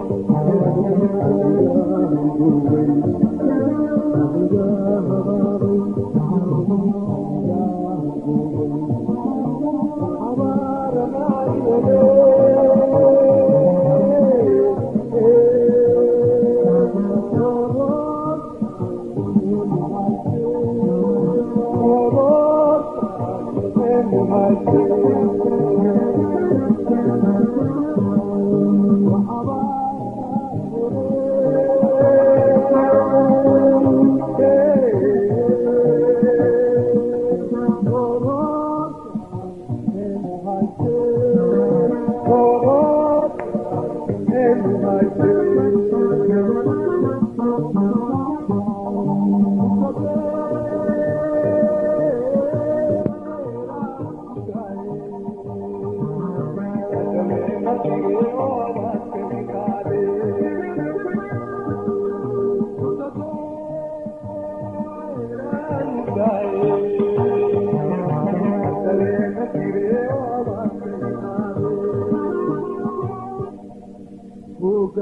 away.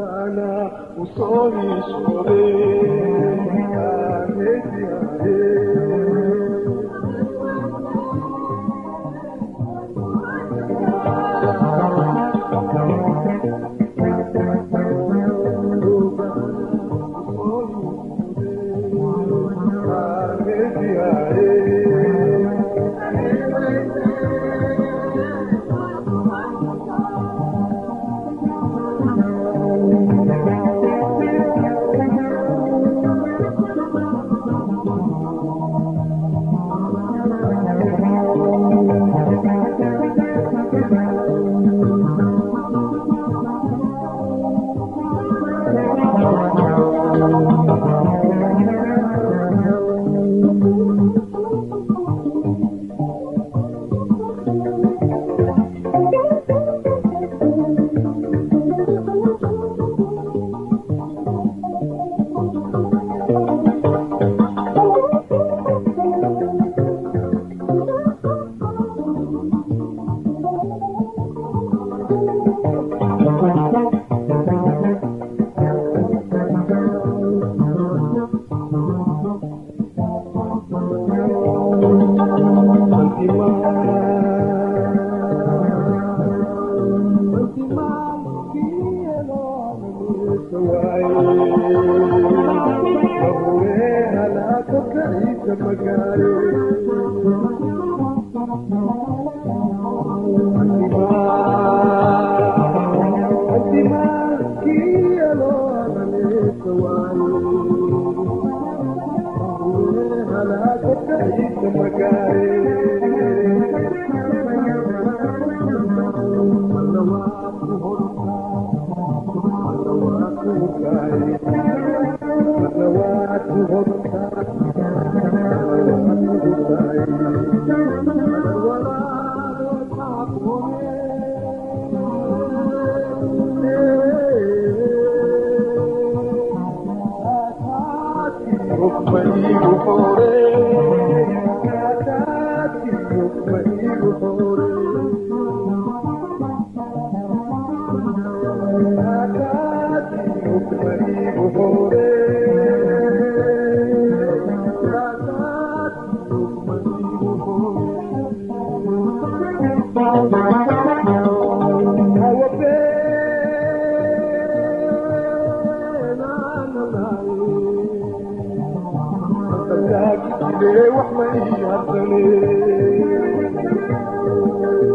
أنا وصوني شعوري يا مديا Rupa Rupa Thank you.